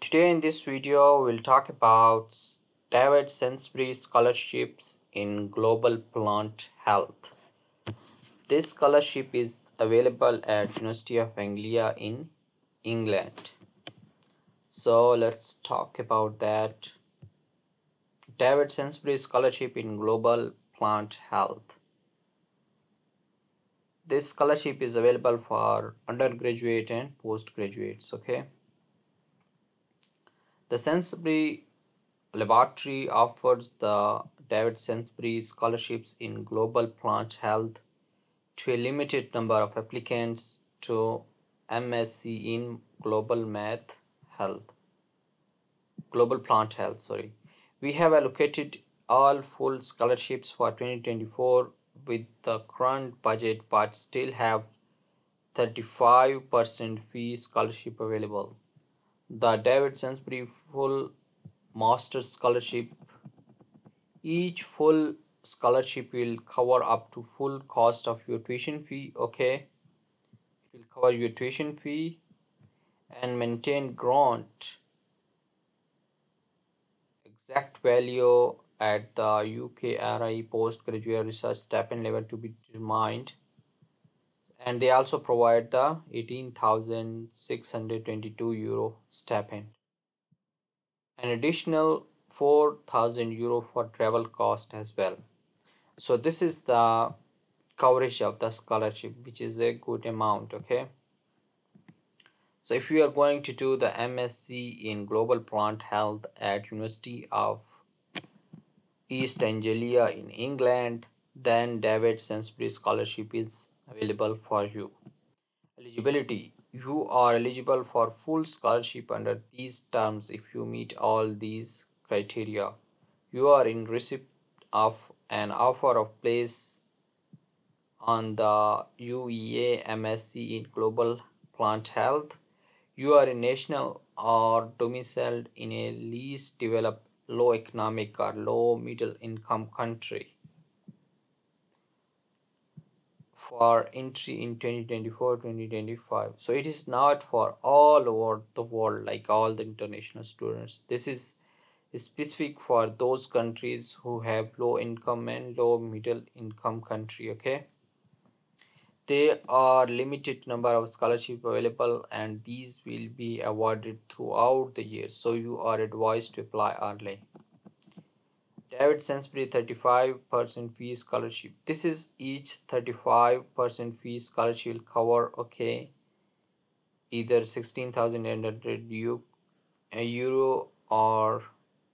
today in this video we'll talk about David Sainsbury scholarships in global plant health. This scholarship is available at University of Anglia in England. So let's talk about that. David Sainsbury scholarship in global plant health. This scholarship is available for undergraduate and postgraduates, okay? The Sainsbury Laboratory offers the David Sainsbury scholarships in global plant health to a limited number of applicants to MSc in global math health global plant health sorry. We have allocated all full scholarships for 2024 with the current budget but still have 35% fee scholarship available the David Sainsbury full master scholarship. Each full scholarship will cover up to full cost of your tuition fee okay? It will cover your tuition fee and maintain grant exact value at the UKRI postgraduate research stipend level to be determined and they also provide the 18,622 euro stipend. An additional 4,000 euro for travel cost as well. So this is the coverage of the scholarship which is a good amount okay? So if you are going to do the MSc in global plant health at University of East Anglia in England then David Sainsbury scholarship is available for you. Eligibility. You are eligible for full scholarship under these terms if you meet all these criteria. You are in receipt of an offer of place on the UEA MSc in Global Plant Health. You are a national or domiciled in a least developed low economic or low middle income country for entry in 2024-2025 so it is not for all over the world like all the international students. This is specific for those countries who have low income and low middle income country okay? There are limited number of scholarship available and these will be awarded throughout the year. So you are advised to apply early david sainsbury 35% fee scholarship. This is each 35% fee scholarship will cover okay either 16800 euro or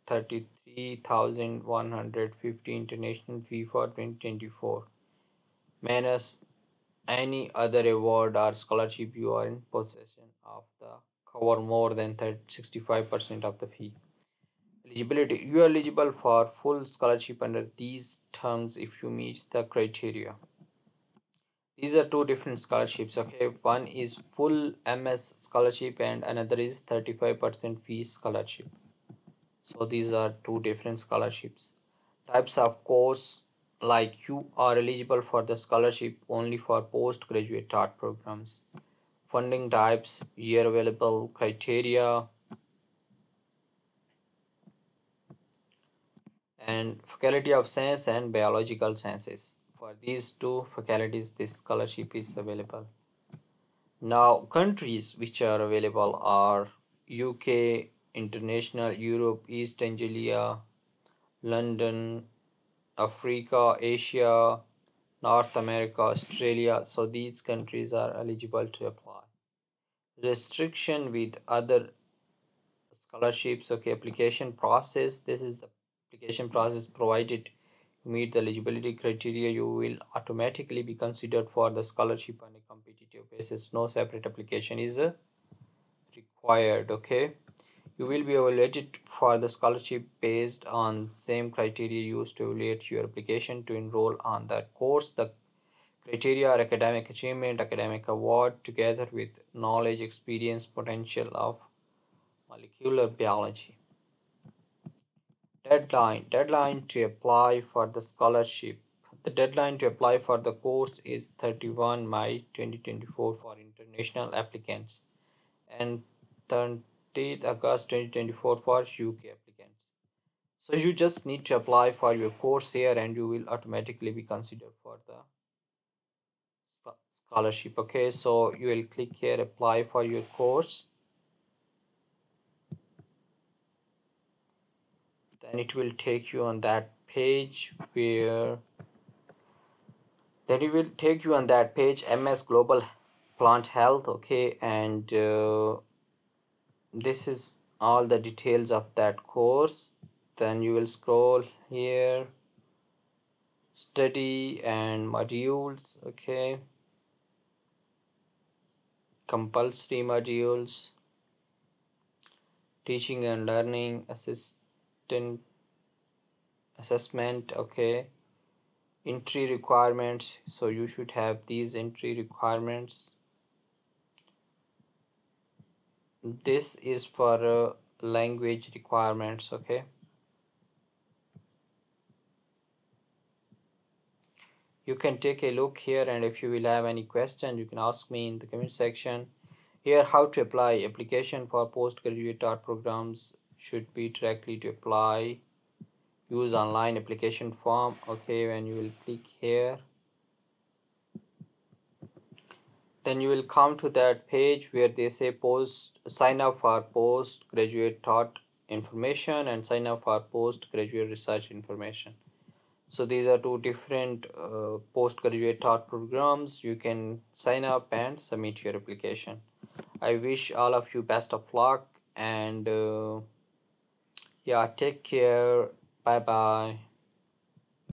33,150 international fee for 2024 minus any other award or scholarship you are in possession of the cover more than 65% of the fee eligibility. You are eligible for full scholarship under these terms if you meet the criteria. These are two different scholarships okay? One is full ms scholarship and another is 35 percent fee scholarship. So these are two different scholarships. Types of course like you are eligible for the scholarship only for postgraduate art programs. Funding types year available criteria and faculty of science and biological sciences for these two faculties this scholarship is available now countries which are available are uk international Europe, East Anglia, London, Africa, Asia, North America, Australia. So these countries are eligible to apply. Restriction with other scholarships. Okay, application process. This is the application process provided meet the eligibility criteria. You will automatically be considered for the scholarship on a competitive basis. No separate application is uh, required. Okay you will be evaluated for the scholarship based on same criteria used to evaluate your application to enroll on the course. The criteria are academic achievement, academic award, together with knowledge, experience, potential of molecular biology. Deadline. Deadline to apply for the scholarship. The deadline to apply for the course is 31 May 2024 for international applicants and 30th August 2024 for UK applicants. So you just need to apply for your course here and you will automatically be considered for the scholarship. Okay, so you will click here apply for your course. Then it will take you on that page where then it will take you on that page ms global plant health okay? And uh, this is all the details of that course. Then you will scroll here study and modules okay? Compulsory modules teaching and learning assistant assessment okay entry requirements. So you should have these entry requirements. This is for uh, language requirements okay. You can take a look here and if you will have any question you can ask me in the comment section. Here how to apply application for postgraduate art programs should be directly to apply. Use online application form okay when you will click here. Then you will come to that page where they say post sign up for postgraduate taught information and sign up for postgraduate research information. So these are two different uh, postgraduate taught programs. You can sign up and submit your application. I wish all of you best of luck and uh, yeah take care. Bye bye